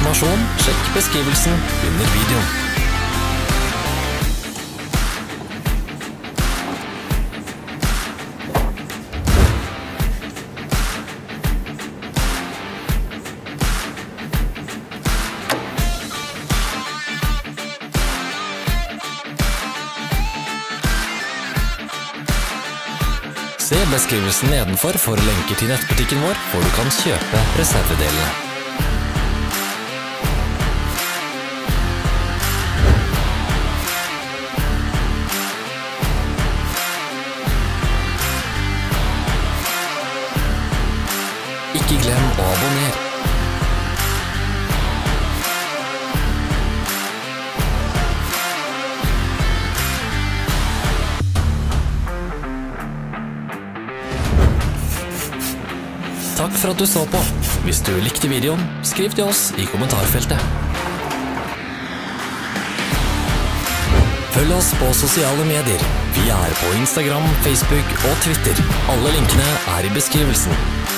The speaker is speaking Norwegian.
Informasjon, sjekk beskrivelsen under videoen. Se beskrivelsen nedenfor for lenker til nettbutikken vår, hvor du kan kjøpe reservedelene. Ikke glem å abonnere. Takk for at du så på. Hvis du likte videoen, skriv til oss i kommentarfeltet. Følg oss på sosiale medier. Vi er på Instagram, Facebook og Twitter. Alle linkene er i beskrivelsen.